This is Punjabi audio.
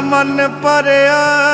ਮਨ ਭਰਿਆ